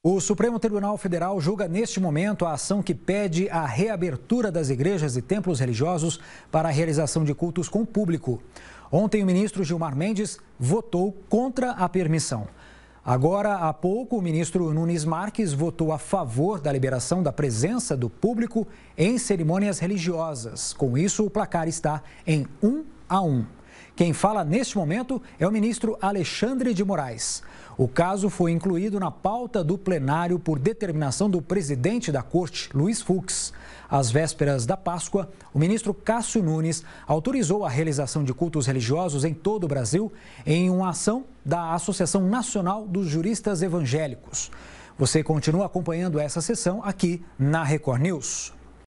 O Supremo Tribunal Federal julga neste momento a ação que pede a reabertura das igrejas e templos religiosos para a realização de cultos com público. Ontem, o ministro Gilmar Mendes votou contra a permissão. Agora, há pouco, o ministro Nunes Marques votou a favor da liberação da presença do público em cerimônias religiosas. Com isso, o placar está em 1 a 1. Quem fala neste momento é o ministro Alexandre de Moraes. O caso foi incluído na pauta do plenário por determinação do presidente da corte, Luiz Fux. Às vésperas da Páscoa, o ministro Cássio Nunes autorizou a realização de cultos religiosos em todo o Brasil em uma ação da Associação Nacional dos Juristas Evangélicos. Você continua acompanhando essa sessão aqui na Record News.